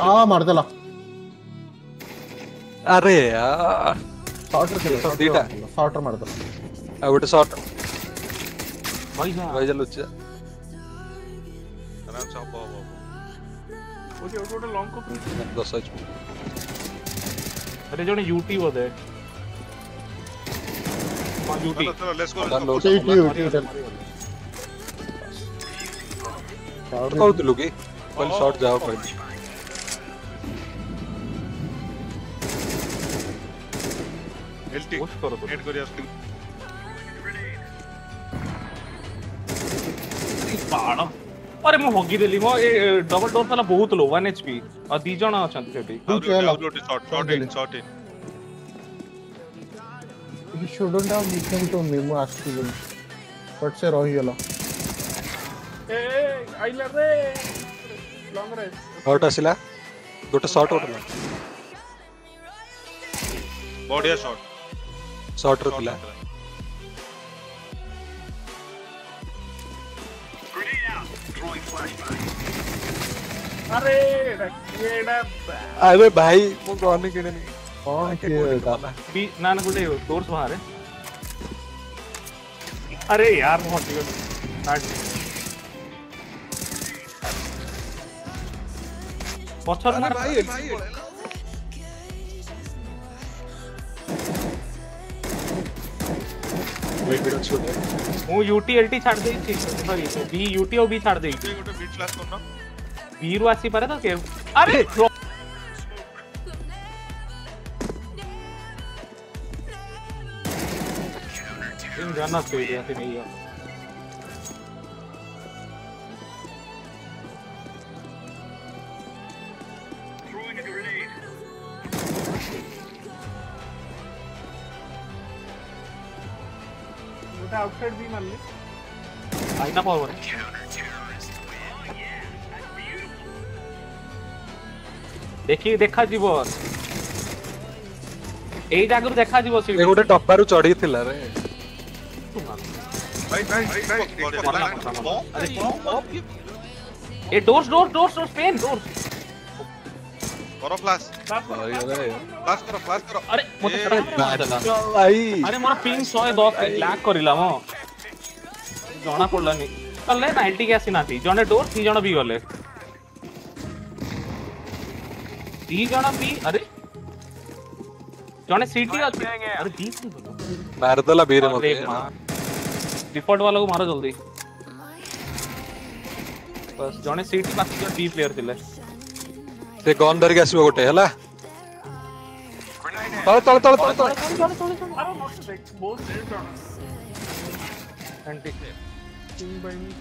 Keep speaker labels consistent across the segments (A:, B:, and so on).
A: आ मार दे ला
B: अरे यार
A: शॉटर खेलो शॉटर शॉटर मार दो
B: अब उठे शॉटर
C: भाई जा भाई
B: जा लुच्चा
D: आराम से आओ आओ
E: ओके ओके ओके लॉन्ग को
B: प्रीच दो सच
C: अरे जोने यूटी वो दे यूटी
D: चलो लेट्स गो
B: यूटी यूटी
C: चल
A: कौन तो
B: लुगे पहले शॉट जाओ पहले
D: এলটি
C: পুশ করো তো হেড
D: করে আসছি
C: ପାଣ ଆରେ ମୁଁ ହଗି ଦେଲି ମୋ ଏ ଡବଲ ଡୋର ତାଲା ବହୁତ ଲୋ 1 ଏଚପି ଆଉ ଦି ଜଣ ଅଛନ୍ତି ସେଠି
A: ଗୋଟେ
D: shot shot in shot in
A: he shouldn't have beaten to me ମୁଁ ଆସିଥିଲି ବଟ୍ ସେ ରହିଗଲା
E: ଏ ଆଇଲା ରେ ଲଙ୍ଗ ରେ ସଟ୍
B: ଆସିଲା ଗୋଟେ ସଟ୍ ଗୋଟେ
D: ବଢିଆ ସଟ୍
B: ಶಾರ್ಟ್ ಇರುತ್ತಿಲ್ಲ अरे भाई वो गॉन नहीं
C: टोर्स बाहर है अरे यार बहुत
B: હું
C: યુટીએલટી છાડ દઈ છી સોરી બી યુટીઓ બી છાડ દઈ છી
D: ગોટે મિડ ક્લાસ કોન
C: વીર વાસી પર તો કે અરે इन जाना चाहिए ऐसे नहीं है
E: अच्छा आउटसाइड भी मान ले
C: आई ना पावर देखी देखा जीव एई जागर देखा जीव सी गोटे
B: टप्पारु चढ़ी थिला रे
D: भाई भाई भाई अरे
C: ए डोर्स डोर्स डोर्स पेन डोर्स
D: करो फ्लैश
E: फ्लैश करो
D: फ्लैश करो।
C: अरे मते तो मारला
B: भाई। अरे
C: मोर पिंग 110 लैग करिला मो। जणा पडलानी अले 90 के आसी नाती जणे डोर थी जणा भी गले ती जणा भी अरे। जने सीटी अरे बी बोलो तो
B: मार दला बेरे मते
C: रिपोर्ट वाला को मारो जल्दी। बस जणे सीटी बाकी जो बी प्लेयर थिले
B: ସେ ଗନ୍ ଧରିକି ଆସିବ ଗୋଟେ ହେଲା ତଳେ ତଳେ ତଳେ ତଳେ ତଳେ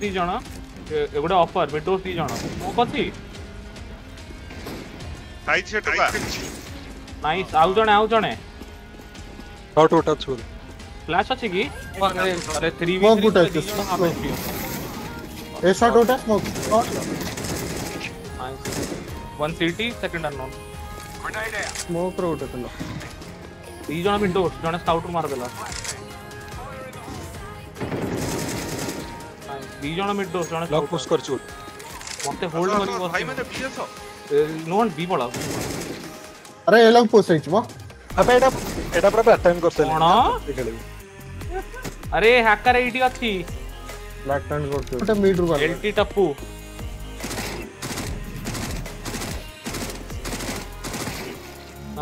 C: ଦି ଜଣ ଗୋଟେ ଅଫର ବେଟୋସ୍ ଦି ଜଣ ମୋ କଛି ନାଇସ୍ ଆଉ ଜଣେ ଆଉ ଜଣେ।
B: ହଟ୍ ଉଠା ଛୁ
C: ଫ୍ଲାସ୍ ଅଛି କି? ଆରେ 3 ବି ଗୁଟା। ଅଛି
A: ଏ ଶଟ୍ ଉଠା smoke
C: nice One CT, second unknown. Grenade air.
A: Smoke road ಇತ್ತಲ್ಲ.
C: ಈ ಜನ ಬಿಂದು, ಜನ ಸ್ಕೌಟ್ ಮಾರದಲ್ಲ. ಈ ಜನ ಮಿಡ್ ಡೋಸ್ ಜನ ಲಾಕ್ ಪುಶ್
B: ಕರ್ ಚೂಟ್.
C: ಮತ್ತೆ ಹೋಲ್ಡ್ ಮಾಡಿ ಬಸ್. ಹೈ ಮೇಲೆ
D: ಬಿಎಸ್.
C: ನೋ ಒನ್ ಬಿ ಬಳ.
A: ಅರೆ ಎಲ್ಲ ಪುಶ್ ಐಚ್ ಬಾ.
B: ಅಪ್ಪ ಎಡ ಎಡ ಪ್ರಬ ಅಟೈಮ್ ಕೊಡ್ತಲ್ಲ. ಅಣ್ಣ.
C: ಅರೆ ಹ್ಯಾಕರ್ ಐಡಿ ಅತ್ತಿ.
A: ಬ್ಲಾಕ್ ಟರ್ನ್ ಕೊಡ್ತೀವಿ. ಮಿಡ್ ರು ಬಾ.
C: ಎಲ್ಟಿ ಟಪ್ಪು.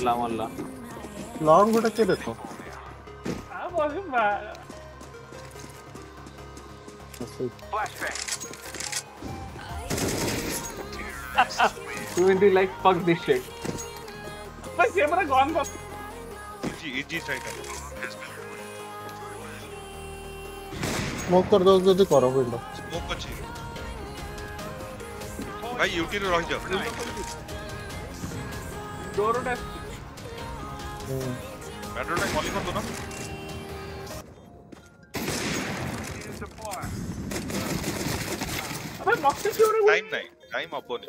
C: ಅಲ್ಲ ಅಲ್ಲ
A: ಲಾಂಗ್ ಬಿಡಕ್ಕೆ ಬೇಕು
C: You will be like fuck this shit.
E: But camera gone.
D: EG EG side.
A: Smoke कर दो जदि करो विंडो
D: स्मोक अछि भाई यूटी रे रह जा
E: door dust
A: EG EG
D: side smoke କରିଦଉ ଯଦି କର ବିଣ୍ଡ ସ୍ମୋକ୍ ଅଛି ଭାଇ ୟୁଟିରେ ରହିଯାଅ ଡୋରଟା ବ୍ୟାଟରୀଟା କଲି କରିଦୁ ନା
E: ଆବେ ମତେ କିଏ ଗୋଟେ
D: ଟାଇମ୍ ନାହିଁ ଟାଇମ୍ ହବନି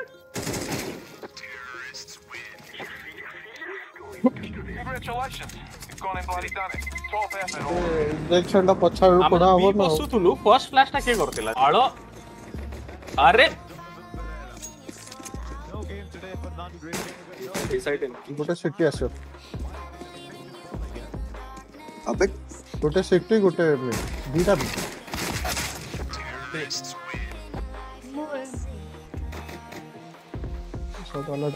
A: ଇଞ୍ଜେକ୍ସନ ଟା ପଛଆଡୁ ପଡା ଆମେ ହବ ବି ନା
C: ବସୁଥିଲୁ ଫର୍ଷ୍ଟ ଫ୍ଲାsh ଟା କିଏ କରିଥିଲା ଆଳ ଆରେ
A: ଗୋଟେ ସିଟି ଆସିବ अबे ଗୋଟେ ସିଟି
F: अबे
A: गोटे सिटी गोटे दीटा सब अलग।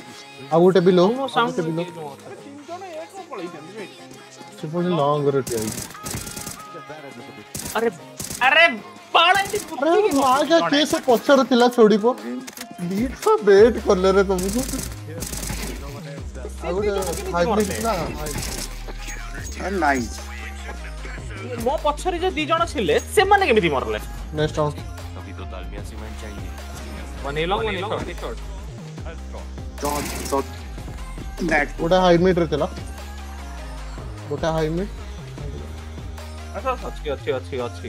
A: आ गोटे बिलो आ गोटे बिलो
C: तीन
E: जण एक
A: लॉन्ग रूट आहे
C: अरे अरे बाळंती अरे माझ्या केस
A: पचर तिला छोडीपो लीड सा बेट करले रे तुमको
C: आ गोटे हाइड
A: ना
F: अरे नाइस
C: ମୋ ପଛରେ ଯୋଉ ଦି ଜଣ ଥିଲେ ସେମାନେ କେମିତି ମରଲେ
A: next round
C: ବନେଇଲ ବନେଇଲ
F: shot shot net ଗୋଟେ
A: ହାଇମିଡ ରେ ଥିଲା ଗୋଟେ ହାଇମିଡ
C: ଅଛି ଅଛି ଅଛି ଅଛି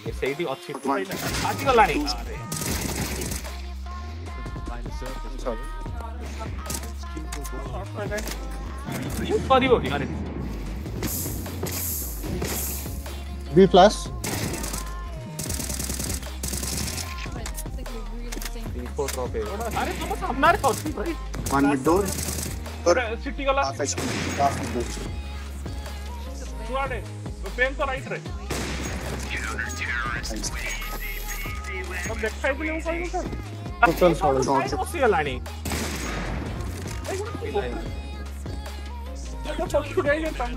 C: ଏ ସେଇଠି ଅଛି ଆସିଗଲାଣି କରିବ କି ଆରେ
A: B plus.
F: One mid door. Or
E: city वाला.
F: Last mid door.
E: Two are dead. Pain तो right रहे. अब बैक साइड में ऊपर में sir.
A: Total solid.
F: Don't
C: see a line.
E: I'm going to go to the next one.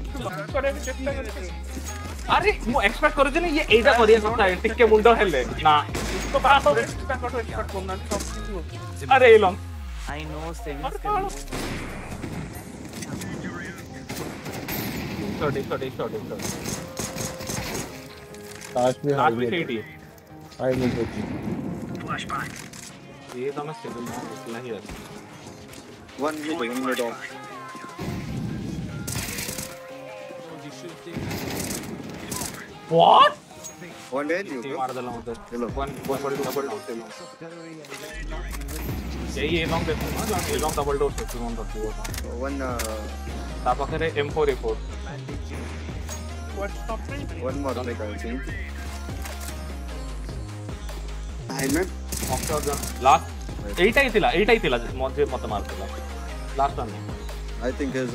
C: আরে মু expect করেছিলি ইয়ে এইটা করিয়া কথা টিকে মুন্ড হেলে না
E: তো বাস তো তাঙ্কটো এক্সপেক্ট করনা সব কিছু
C: আরে Elon I know savings sorry sorry sorry sorry
A: काश में हार गए आई नो कोची
C: ये तो मैं सिविल में इतना ही रहता
F: 1 मिनट ऑफ़
C: ये मार देला मते
F: Hello.
C: वन वन बड़ी डबल डोर से यही ए लॉन्ग देखो ना ए लॉन्ग डबल डोर से कौन रखी वो
F: वन
C: ता पाखरे M4 A4
E: one
F: more like I think helmet
C: last एटा ही थिला एटा ही थिला मते मते मार देला last one
F: I think is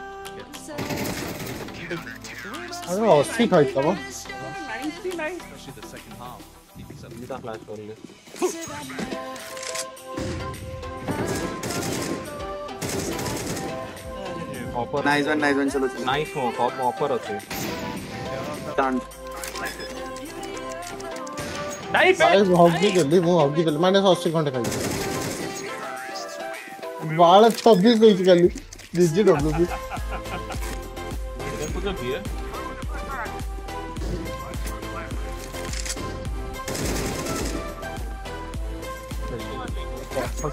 E: अरे
A: अस्सी फाइट था वो
C: जितना क्लास हो रही है ऑपर नाइस वन नाइस
F: वन चलो
C: नाइस मॉक ऑपर होते
F: डन
C: नहीं पे गाइस हॉबी
A: जल्दी वो हॉबी जल्दी। मैंने 80 घंटे खाई। बाल 26 गई थी गली जीजी W P
C: could be here.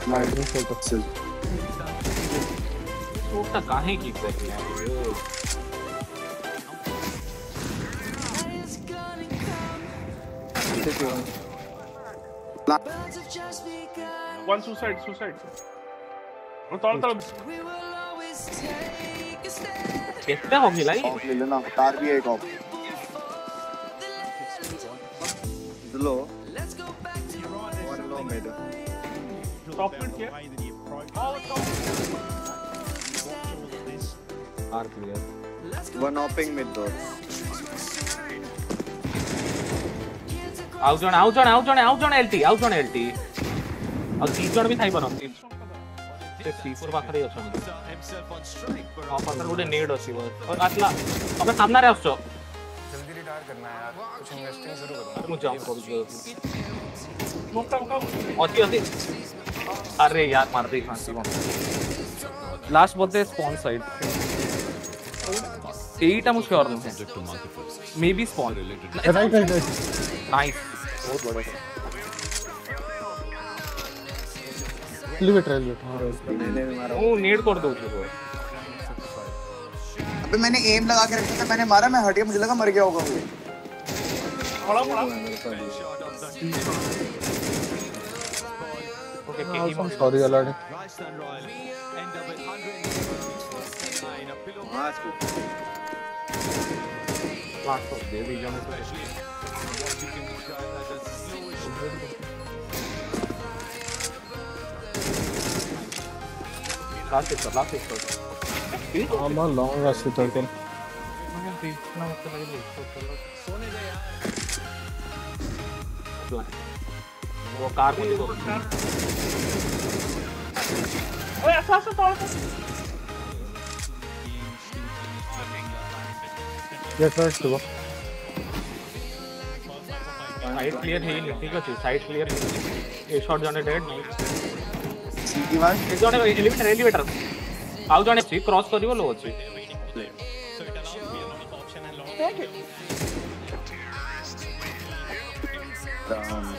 A: Mining for
F: success
E: One suicide, suicide.
C: कितने हो मिलाई
F: ऑफ ले लेना कार भी है एक off low one low mid
E: top mid किया
C: are clear
F: one ऑपिंग mid door
C: ଆଉ ଜଣେ ଆଉ ଜଣେ ଆଉ ଜଣେ ଆଉ ଜଣେ ଏଲଟି ଆଉ ଜଣେ ଏଲଟି ଆଉ ଦି ଜଣ ବି ଥାଇପାରନ୍ତି ସେ C4 ପାଖରେ ହିଁ
G: हाँ
C: पत्थर गुडे नीड होसी वर और असला अबे सामना रे उसको। जल्दी रिटायर
G: करना है यार कुछ इन्वेस्टिंग शुरू करो।
C: मुझे जाम करो। जो
E: मुक्का मुक्का
C: अति अति। अरे यार मार दी फांसी को लास्ट बोलते स्पॉन साइड एटा मुझे और may be spawn right
A: right
C: nice बहुत बड़ा
A: एलिवेटर एलिवेटर हाँ
F: वो
C: नीड कर दो उसको।
F: अबे मैंने एम लगा के रखा था मैंने मारा मैं हट गया मुझे लगा मर गया होगा वो।
E: बड़ा बड़ा
C: ओके सॉरी रास्ते तक वो कार को देखो।
E: ओए ऐसा ऐसा तोड़ दो।
A: ये फ़र्स्ट हुआ
F: साइड क्लियर है नहीं
C: ठीक है साइड क्लियर है ए शॉट जने डेड नहीं ଜଣେ ଏଲିଭେଟର ଏଲିଭେଟର ଆଉ ଜଣେ ଅଛି କ୍ରସ୍ କରିବ ଲୋ ଅଛି
F: Um...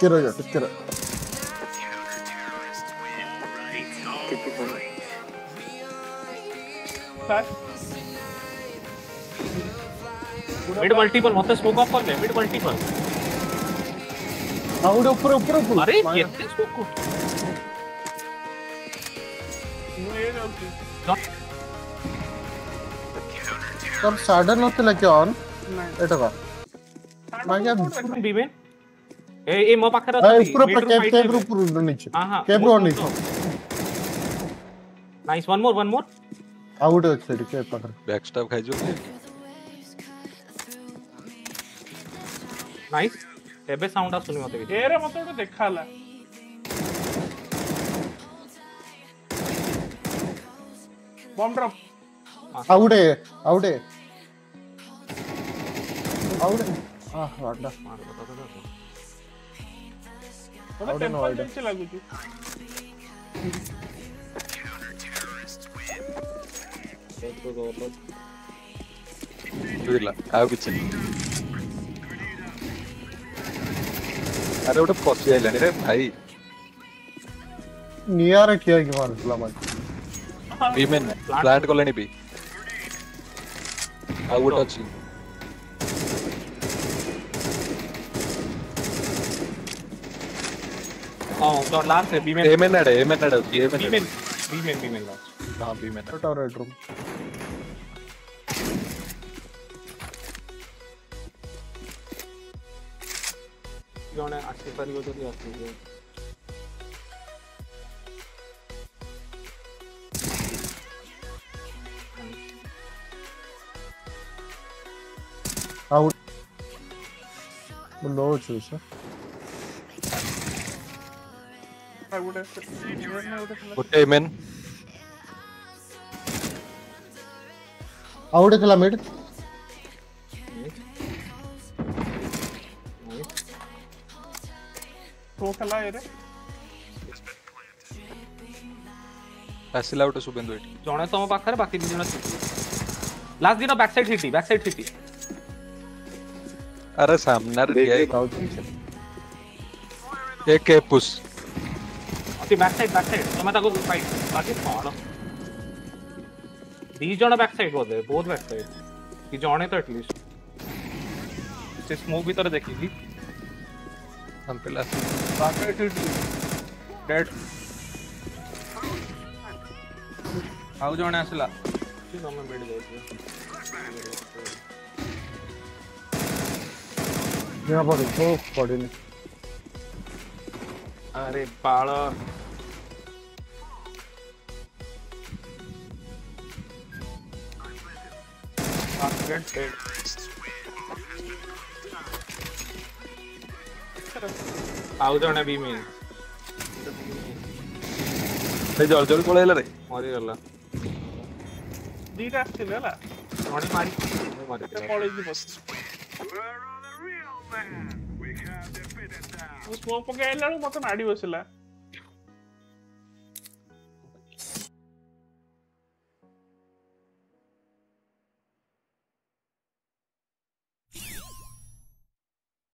A: Get it, just get
E: mid
C: multiple मत स्मोक ऑफ़ कर ले मिड मल्टीपल
A: हाँ उधर ऊपर ऊपर ऊपर। अरे कितने
C: स्मोक को
A: तब साढ़े नौ लगे ऑन
E: नहीं।
A: का।
E: मैं क्या
C: बीबेन ए ମୋ ପାଖରେ ଅଛି ଏସ୍ ପୁରା କ୍ୟାପ୍ କ୍ୟାପ୍ ରୁ
A: ପୁରା ନେଇଛି
C: କ୍ୟାପ୍ ରୁ ନେଇଛି nice one more one more
A: ଆଉ ଗୋଟେ ଅଛି ସେଠି କ୍ୟାପ୍ ପାଖରେ
B: ବ୍ୟାକ୍ ଷ୍ଟାଫ୍ ଖାଇଯିବ
C: ନାଇସ୍ ଏବେ ସାଉଣ୍ଡ ଆସୁନି ମତେ କିଛି
E: ଏରେ ମତେ ଗୋଟେ ଦେଖା ହେଲା ବମ୍ ଡ୍ରପ୍
C: ଆଉ
A: ଗୋଟେ ଆଉ ଗୋଟେ ଆଉ ଗୋଟେ ଆହ ବାଡା
C: ମାର ବାଡା
E: ଗୋଟେ ଟେମ୍ପଲ ନଏଡା। ଯେମିତି ଲାଗୁଛି
B: ବୁଝିଲା ଆଉ କିଛି ନାହିଁ ଆରେ ଗୋଟେ ପଶି ଆଇଲାଣି ରେ ଭାଇ
A: ନିଆରେ ଠିଆ ହେଇକି ମାରୁଥିଲା ମାନେ
B: ବି ମେନ୍ ପ୍ଲାଣ୍ଟ କଲେଣି ବି ଆଉ ଗୋଟେ ଅଛି
C: oh no last hai b main a main
B: ad hai a main ad hai b main b main
C: b main b main last
B: हाँ b main
A: top red room
C: योने अच्छे पर यो तो दिया थी
A: आउट लो चूसा
E: ଗୋଟେ ଥିଲା। ଗୋଟେ
B: ଏ ମେନ୍
A: ଆଉ ଗୋଟେ ଥିଲା ମିଡ୍
E: ସ୍ମୋକ୍ ହେଲା ଏରେ
B: ଆସିଲା ଗୋଟେ ଶୁଭେନ୍ଦୁ ଏଠି
C: ଜଣେ ତମ ପାଖରେ ବାକି ଦି ଜଣ ଲାଷ୍ଟ ଦିନ back side city back side city
B: ଆରେ ସାମ୍ନାରେ ଠିଆ ହେଇକି
C: ଯାଉଛି ଏ କେ ପୁସ୍ ଅଛି ବ୍ୟାକ୍ ସାଇଡ୍ ବ୍ୟାକ୍ ସାଇଡ୍ ତମେ ତାକୁ ଫାଇଟ୍ ବାକି କଣ? ଦି ଜଣ ବ୍ୟାକ୍ ସାଇଡ୍ ବୋଧେ? ବହୁତ ବ୍ୟାକ୍ ସାଇଡ୍ କି ଜଣେ ତ ଏଟଲିଷ୍ଟ ସେ ସ୍ମୋକ୍ ଭିତରେ ଦେଖିଛି
B: ଆମ ପିଲା
C: ଡେଡ୍ ଆଉ ଜଣେ ଆସିଲା। ଅଛି ତମେ ମିଳି ଯାଉଛ
A: ଜଣା ପଡେ ଓ ପଡିନି।
C: ଆରେ ପାଳ Good ಅವದೋಣ ಭೀಮಿ
B: ಜೋರ್ ಜೋರ್ ಕೊಳೆಯಲ್ಲ ರೀ
C: ಮರಿಯಲ್ಲ
E: ನೀನು ಆಗ್ತಿಲ್ಲ ಅಲ್ಲ
C: ನೋಡಿ ಮಾರಿ
E: ಕಾಲೇಜ್ ಬಸ್ ಸ್ಮೋಕ್ ಬಗ್ಗೆ ಎಲ್ಲರೂ ಮತ್ತೆ ಮಾಡಿ ಬಸ್ಸಿಲ್ಲ